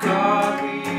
godly